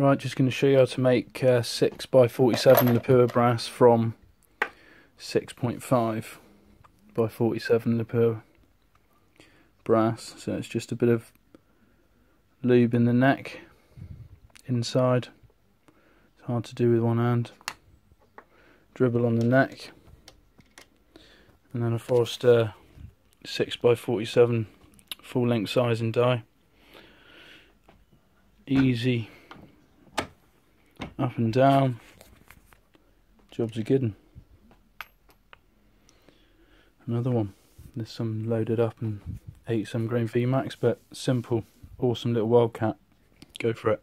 Right, just going to show you how to make uh, 6 by 47 Lapua brass from 6.5 by 47 Lapua brass. So it's just a bit of lube in the neck, inside. It's hard to do with one hand. Dribble on the neck, and then a Forster 6 by 47 full length size and die. Easy up and down. Jobs are good. Another one. There's some loaded up and ate some grain VMAX, but simple, awesome little wildcat. Go for it.